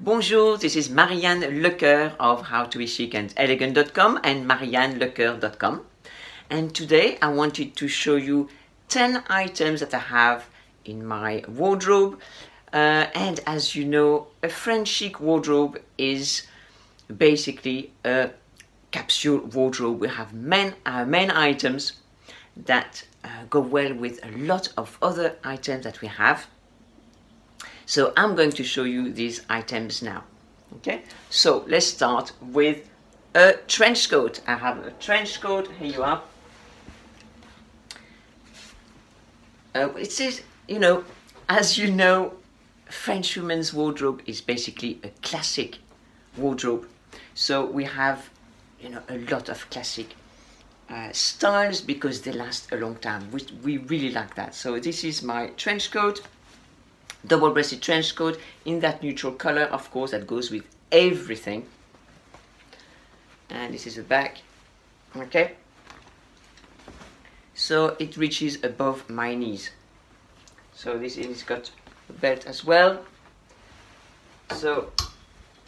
Bonjour, this is Marie-Anne Lecoeur of howtobechic and marieannelecoeur.com. And today I wanted to show you 10 items that I have in my wardrobe. Uh, and as you know, a French chic wardrobe is basically a capsule wardrobe. We have main, uh, main items that uh, go well with a lot of other items that we have. So I'm going to show you these items now. Okay, so let's start with a trench coat. I have a trench coat, here you are. Uh, it says, you know, as you know, French women's wardrobe is basically a classic wardrobe. So we have, you know, a lot of classic uh, styles because they last a long time. We, we really like that. So this is my trench coat double-breasted trench coat in that neutral color of course that goes with everything. And this is the back okay? So it reaches above my knees. So this is got a belt as well. So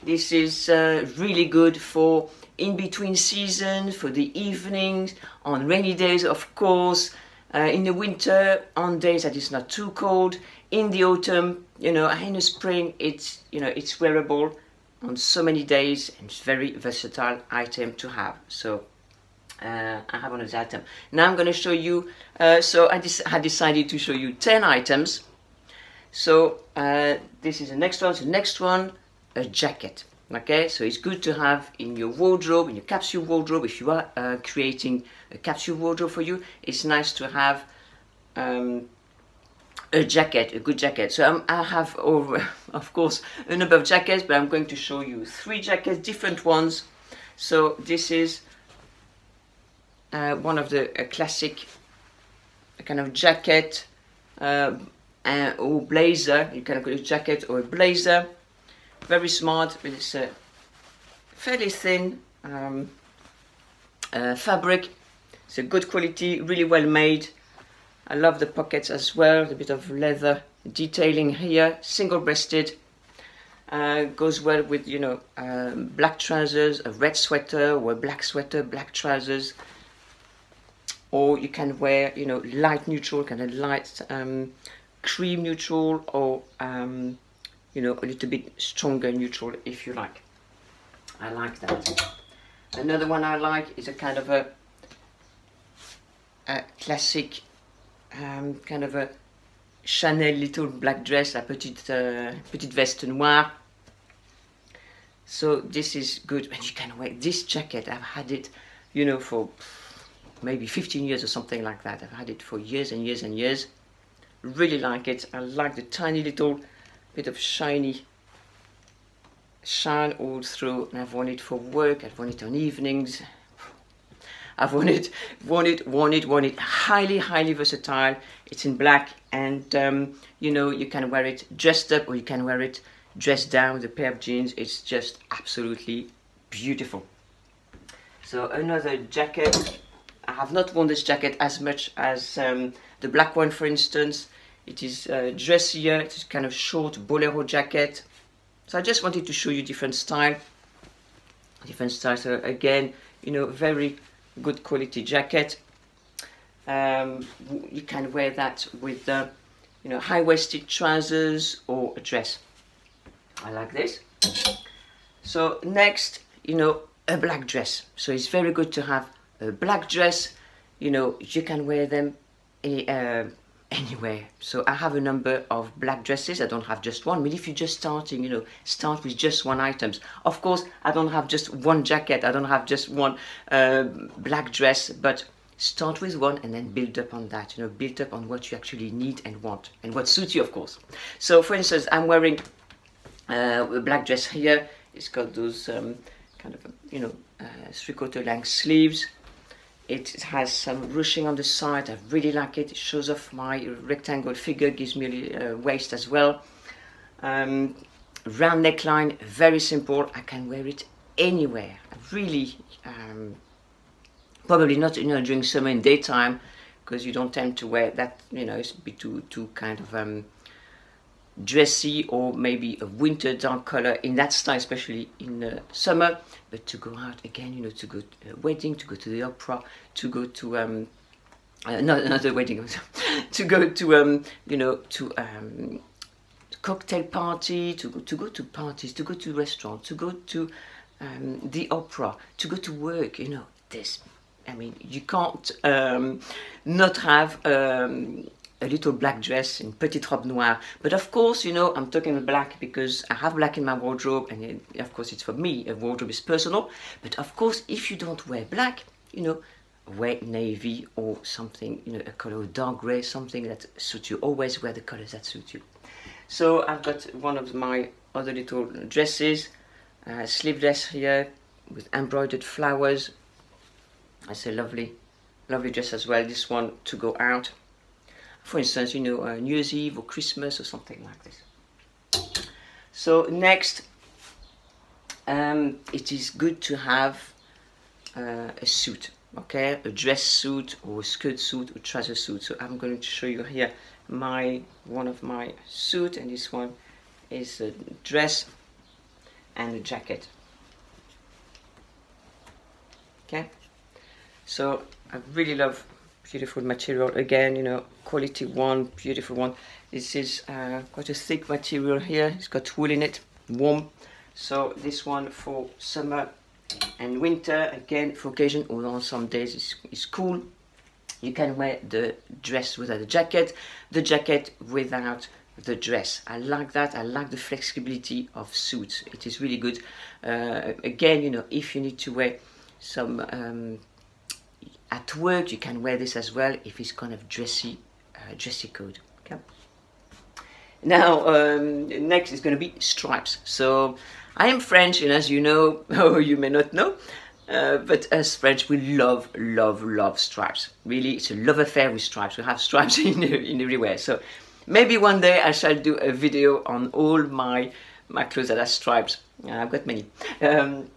this is uh, really good for in between seasons for the evenings on rainy days of course. Uh, in the winter on days that it's not too cold in the autumn, you know, in the spring, it's, you know, it's wearable on so many days and it's very versatile item to have. So uh, I have these items. Now I'm going to show you, uh, so I, I, decided to show you 10 items. So uh, this is the next one. So the next one, a jacket. Okay, so it's good to have in your wardrobe, in your capsule wardrobe, if you are uh, creating a capsule wardrobe for you, it's nice to have um, a jacket, a good jacket. So um, I have, over, of course, a number of jackets, but I'm going to show you three jackets, different ones. So this is uh, one of the classic kind of jacket uh, or blazer. You can call it jacket or a blazer. Very smart, but it's a fairly thin um, uh, fabric. It's a good quality, really well made. I love the pockets as well, a bit of leather detailing here, single-breasted. Uh, goes well with, you know, um, black trousers, a red sweater or a black sweater, black trousers. Or you can wear, you know, light neutral, kind of light um, cream neutral or, um, you know, a little bit stronger neutral if you like. I like that. Another one I like is a kind of a, a classic um, kind of a Chanel little black dress, a petite, uh, petite veste noire. So this is good, and you can wear this jacket. I've had it, you know, for maybe 15 years or something like that. I've had it for years and years and years. Really like it. I like the tiny little bit of shiny shine all through, and I've worn it for work. I've worn it on evenings. I've worn it, worn it, worn it, worn it. Highly, highly versatile. It's in black and, um, you know, you can wear it dressed up or you can wear it dressed down with a pair of jeans. It's just absolutely beautiful. So another jacket. I have not worn this jacket as much as um, the black one, for instance. It is uh, dressier. It's kind of short bolero jacket. So I just wanted to show you different style. Different styles. So again, you know, very good quality jacket. Um, you can wear that with uh, you know high-waisted trousers or a dress. I like this. So next, you know, a black dress. So it's very good to have a black dress. You know, you can wear them uh, anywhere. So I have a number of black dresses. I don't have just one. But if you're just starting, you know, start with just one items. Of course, I don't have just one jacket. I don't have just one uh, black dress, but start with one and then build up on that. You know, build up on what you actually need and want and what suits you, of course. So, for instance, I'm wearing uh, a black dress here. It's got those um, kind of, you know, uh, three-quarter length sleeves it has some ruching on the side. I really like it. It shows off my rectangle figure, gives me a uh, waist as well. Um, round neckline, very simple. I can wear it anywhere. Really, um, probably not you know during summer and daytime because you don't tend to wear that. You know, it's be too too kind of um, dressy or maybe a winter dark color in that style, especially in the summer. But to go out again, you know, to go to a wedding, to go to the opera, to go to um, uh, not another wedding, to go to um, you know, to um, cocktail party, to go to go to parties, to go to restaurants, to go to um, the opera, to go to work. You know, this. I mean, you can't um, not have um, a little black dress in petite robe noire. But of course, you know, I'm talking black because I have black in my wardrobe, and it, of course, it's for me. A wardrobe is personal. But of course, if you don't wear black, you know, wear navy or something, you know, a color dark gray, something that suits you. Always wear the colors that suit you. So I've got one of my other little dresses, uh, sleeve dress here with embroidered flowers. That's a lovely, lovely dress as well. This one to go out for instance, you know, uh, New Year's Eve or Christmas or something like this. So next, um, it is good to have uh, a suit, okay, a dress suit or a skirt suit or trouser suit. So I'm going to show you here my one of my suit, and this one is a dress and a jacket. Okay, so I really love beautiful material. Again you know quality one beautiful one. This is uh, quite a thick material here. It's got wool in it warm. So this one for summer and winter again for occasion or on some days it's, it's cool you can wear the dress without the jacket. The jacket without the dress. I like that. I like the flexibility of suits. It is really good. Uh, again you know if you need to wear some um, at work you can wear this as well if it's kind of dressy uh, dressy code. Okay. Now um, next is going to be stripes. So I am French and as you know or you may not know uh, but as French we love love love stripes. Really it's a love affair with stripes. We have stripes in, in everywhere. So maybe one day I shall do a video on all my my clothes that have stripes. I've got many. Um,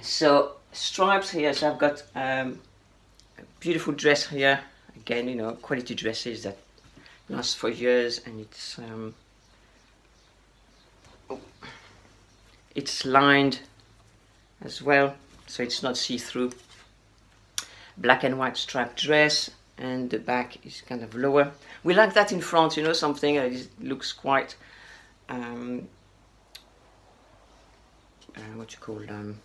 so stripes here so I've got um, beautiful dress here. Again you know quality dresses that last for years and it's um, it's lined as well so it's not see-through. Black and white striped dress and the back is kind of lower. We like that in France you know something that is, looks quite um, uh, what you call um,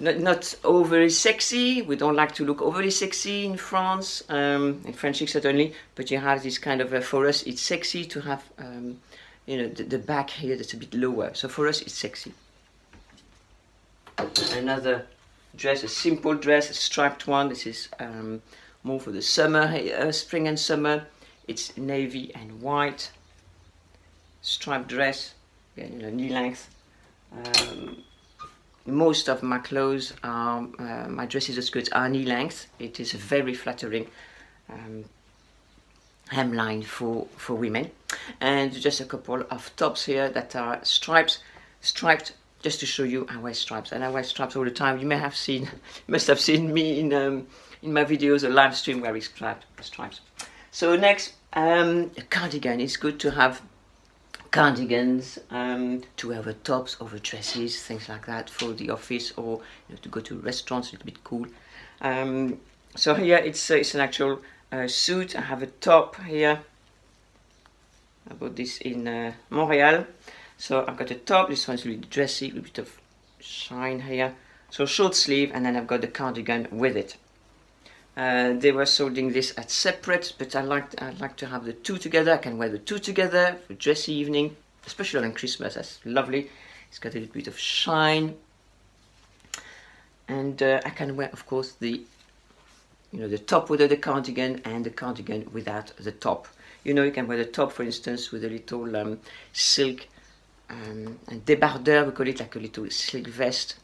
not, not overly sexy. We don't like to look overly sexy in France, um, in French certainly, but you have this kind of, uh, for us it's sexy to have, um, you know, the, the back here that's a bit lower. So for us it's sexy. Another dress, a simple dress, a striped one. This is um, more for the summer, uh, spring and summer. It's navy and white. Striped dress, again, you know, knee length. Um, most of my clothes are, uh, my dresses or skirts are knee length. It is a very flattering um, hemline for, for women. And just a couple of tops here that are stripes, striped just to show you I wear stripes and I wear stripes all the time. You may have seen, must have seen me in um, in my videos, a live stream wearing striped stripes. So next, um, a cardigan. It's good to have cardigans um, to over tops, over dresses, things like that for the office or you know, to go to restaurants, a little bit cool. Um, so here it's, uh, it's an actual uh, suit. I have a top here. I bought this in uh, Montreal. So I've got a top, this one's really dressy, a little bit of shine here. So short sleeve and then I've got the cardigan with it. Uh, they were solding this at separate, but I like I like to have the two together. I can wear the two together for dressy evening, especially on Christmas. That's lovely. It's got a little bit of shine, and uh, I can wear, of course, the you know the top without the cardigan and the cardigan without the top. You know, you can wear the top, for instance, with a little um, silk um, débardeur. We call it like a little silk vest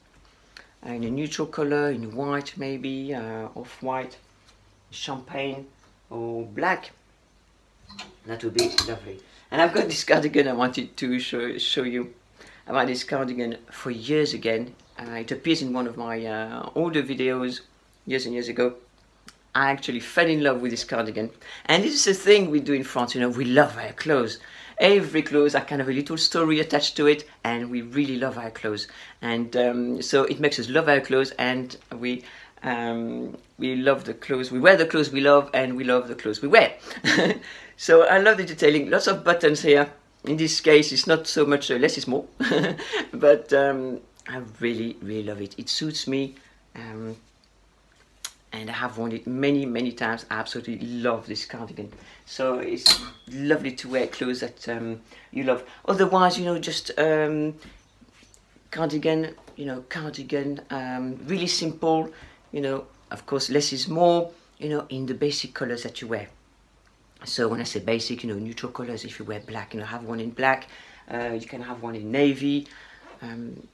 uh, in a neutral color, in white maybe, uh, off-white, champagne or black. That would be lovely. And I've got this cardigan I wanted to show, show you. I've had this cardigan for years again. Uh, it appears in one of my uh, older videos, years and years ago. I actually fell in love with this cardigan. And this is the thing we do in France, you know, we love our clothes. Every clothes has kind of a little story attached to it, and we really love our clothes. And um, so it makes us love our clothes, and we um, we love the clothes. We wear the clothes we love, and we love the clothes we wear. so I love the detailing. Lots of buttons here. In this case, it's not so much uh, less is more, but um, I really, really love it. It suits me. Um, and I have worn it many, many times. I absolutely love this cardigan. So it's lovely to wear clothes that um, you love. Otherwise, you know, just um, cardigan, you know, cardigan, um, really simple, you know, of course, less is more, you know, in the basic colors that you wear. So when I say basic, you know, neutral colors, if you wear black, you know, have one in black, uh, you can have one in navy, um,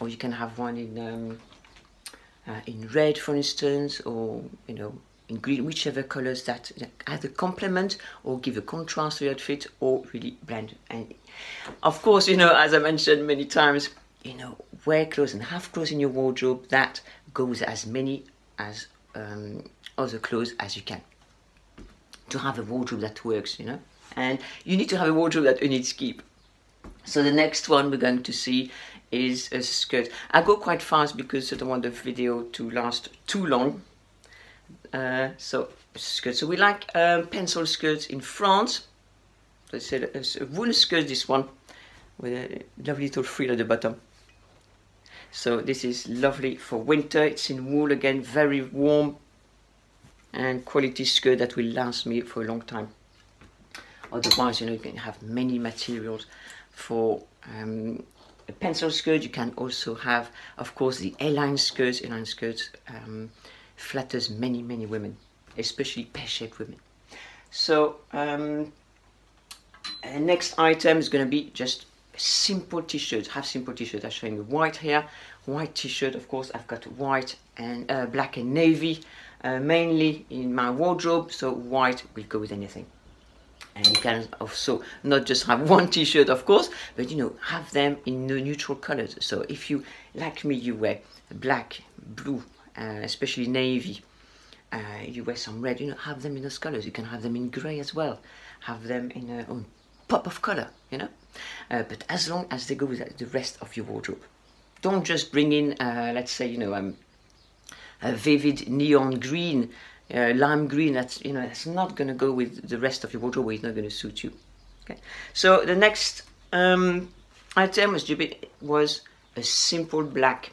or you can have one in um, uh, in red, for instance, or you know, in green, whichever colors that either complement or give a contrast to your outfit, or really blend. And of course, you know, as I mentioned many times, you know, wear clothes and have clothes in your wardrobe that goes as many as um, other clothes as you can to have a wardrobe that works, you know. And you need to have a wardrobe that you need to keep. So the next one we're going to see is a skirt. I go quite fast because I don't want the video to last too long. Uh, so skirt. So we like um, pencil skirts in France. It's a, a wool skirt, this one, with a lovely little frill at the bottom. So this is lovely for winter. It's in wool again, very warm and quality skirt that will last me for a long time. Otherwise, you know, you can have many materials for um, a pencil skirt. You can also have, of course, the A-line skirts. A-line skirts um, flatters many, many women, especially pear-shaped women. So, um, next item is going to be just simple t-shirts. Have simple t-shirts. I'm showing you white here. White t-shirt, of course. I've got white and uh, black and navy, uh, mainly in my wardrobe. So white will go with anything and you can also not just have one t-shirt of course but you know have them in the neutral colors so if you like me you wear black blue uh, especially navy uh, you wear some red you know have them in those colors you can have them in gray as well have them in a oh, pop of color you know uh, but as long as they go with the rest of your wardrobe. Don't just bring in uh, let's say you know um, a vivid neon green uh, lime green. That's you know that's not going to go with the rest of your wardrobe it's not going to suit you. Okay. So the next um, item was was a simple black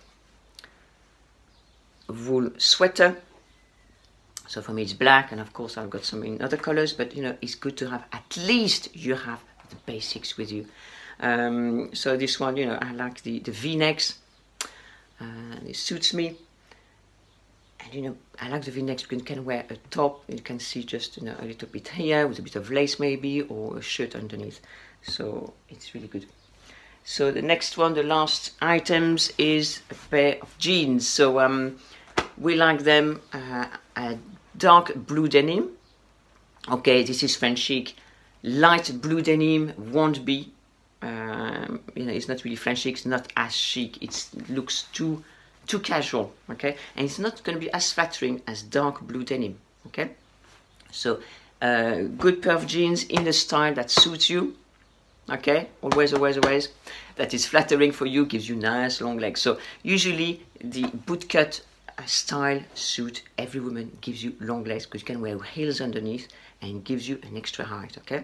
wool sweater. So for me it's black and of course I've got some in other colors but you know it's good to have at least you have the basics with you. Um, so this one you know I like the the v-necks uh, it suits me. And you know I like the v-necks because you can wear a top you can see just you know a little bit here with a bit of lace maybe or a shirt underneath. So it's really good. So the next one the last items is a pair of jeans. So um we like them uh, a dark blue denim. Okay this is French chic light blue denim won't be um, you know it's not really chic it's not as chic it looks too too casual, okay? And it's not going to be as flattering as dark blue denim, okay? So, uh, good pair of jeans in the style that suits you, okay? Always, always, always. That is flattering for you, gives you nice long legs. So, usually the bootcut style suit every woman gives you long legs because you can wear heels underneath and gives you an extra height, okay?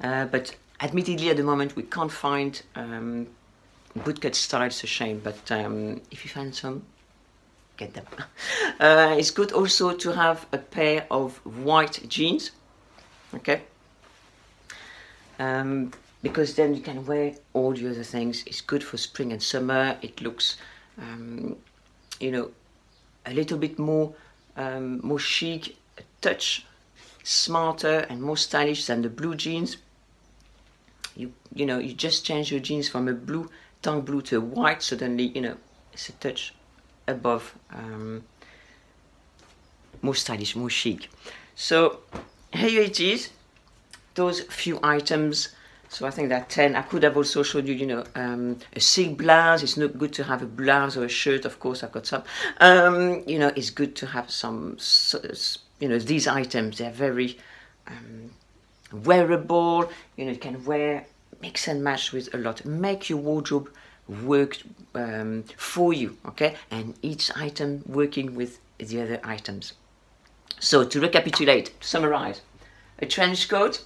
Uh, but admittedly at the moment we can't find um, bootcut style is a shame, but um, if you find some, get them. Uh, it's good also to have a pair of white jeans, okay? Um, because then you can wear all the other things. It's good for spring and summer. It looks, um, you know, a little bit more, um, more chic, touch smarter and more stylish than the blue jeans. You, you know, you just change your jeans from a blue dark blue to a white suddenly you know it's a touch above um, more stylish more chic so here it is those few items So I think that 10, I could have also showed you, you know, um, a silk blouse. It's not good to have a blouse or a shirt, of course, I've got some. Um, you know, it's good to have some, you know, these items, they're very um, wearable. You know, you can wear, mix and match with a lot. Make your wardrobe work um, for you, okay? And each item working with the other items. So to recapitulate, to summarize, a trench coat,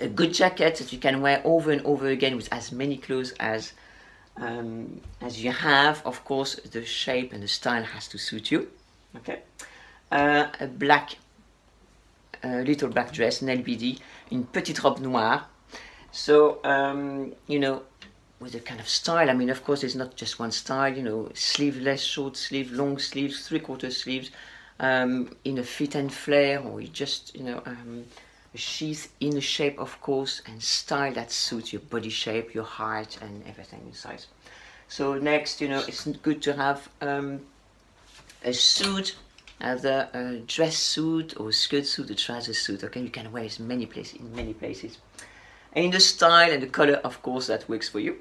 a good jacket that you can wear over and over again with as many clothes as um, as you have. Of course, the shape and the style has to suit you. Okay, a black, uh, little black dress, an LBD, in petite robe noire. So um, you know, with a kind of style. I mean, of course, it's not just one style. You know, sleeveless, short sleeve, long sleeves, three quarter sleeves, um, in a fit and flare, or just you know. Um, a sheath in a shape of course and style that suits your body shape your height and everything in size so next you know it's good to have um, a suit either a dress suit or a skirt suit or trouser suit okay you can wear it in many places in many places and in the style and the color of course that works for you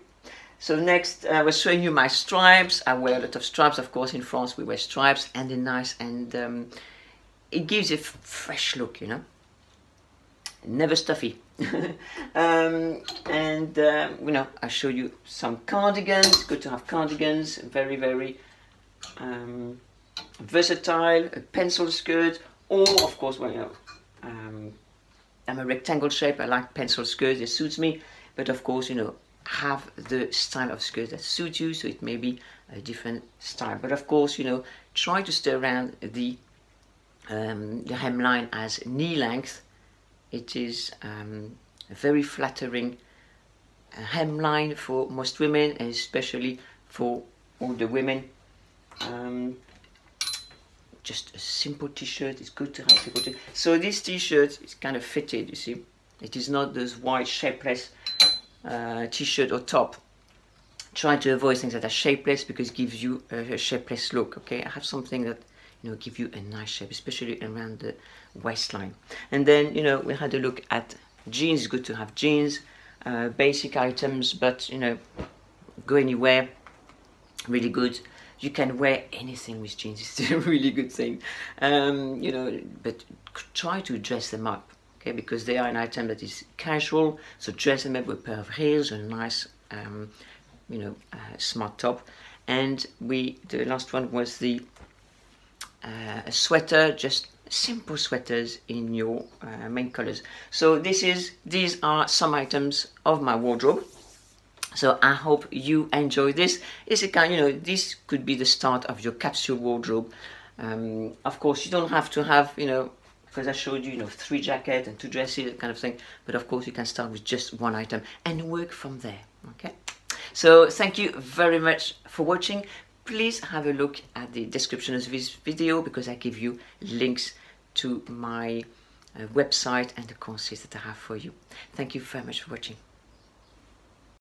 so next I was showing you my stripes I wear a lot of stripes of course in France we wear stripes and they're nice and um, it gives a fresh look you know never stuffy. um, and uh, you know, I show you some cardigans. Good to have cardigans. Very, very um, versatile. A pencil skirt, or of course, well, you know, um, I'm a rectangle shape. I like pencil skirts. It suits me. But of course, you know, have the style of skirt that suits you. So it may be a different style. But of course, you know, try to stay around the um, the hemline as knee length it is um, a very flattering uh, hemline for most women, and especially for all the women. Um, just a simple t-shirt, it's good to have simple t-shirt. So this t-shirt is kind of fitted, you see. It is not this white shapeless uh, t-shirt or top. Try to avoid things that are shapeless because it gives you a, a shapeless look, okay? I have something that you know give you a nice shape especially around the waistline and then you know we had a look at jeans it's good to have jeans uh, basic items but you know go anywhere really good you can wear anything with jeans it's a really good thing um, you know but try to dress them up okay because they are an item that is casual so dress them up with a pair of heels and a nice um, you know uh, smart top and we the last one was the uh, a sweater, just simple sweaters in your uh, main colors. So this is these are some items of my wardrobe. So I hope you enjoy this. It's a kind, you know, this could be the start of your capsule wardrobe. Um, of course, you don't have to have, you know, because I showed you, you know, three jackets and two dresses, that kind of thing. But of course, you can start with just one item and work from there. Okay. So thank you very much for watching please have a look at the description of this video because I give you links to my uh, website and the courses that I have for you. Thank you very much for watching.